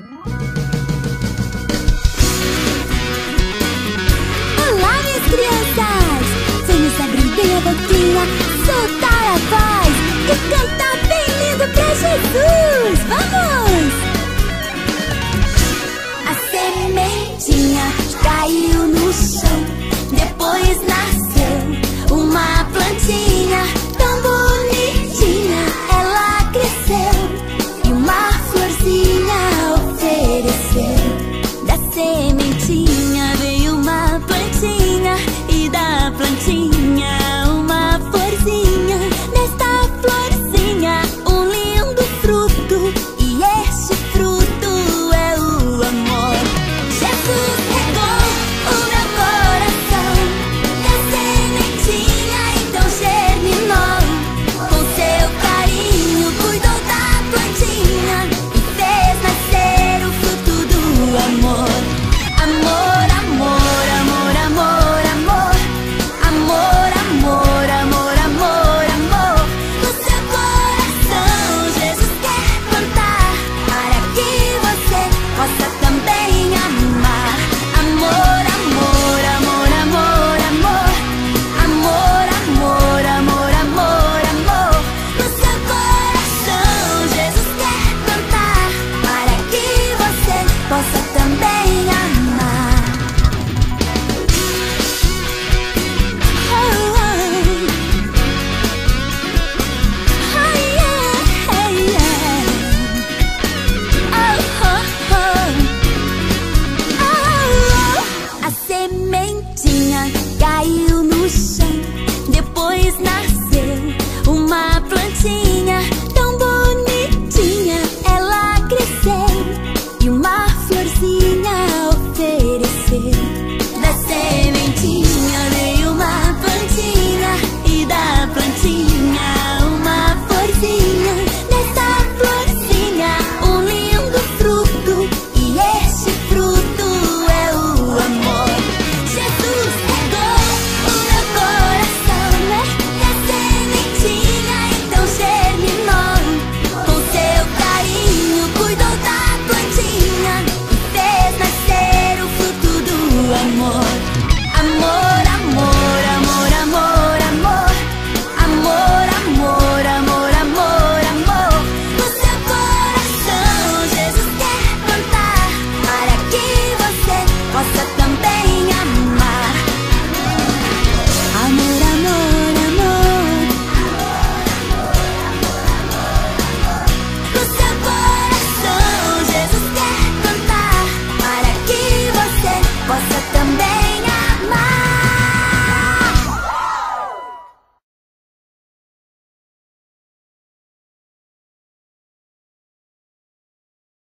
Olá, fruto 的背。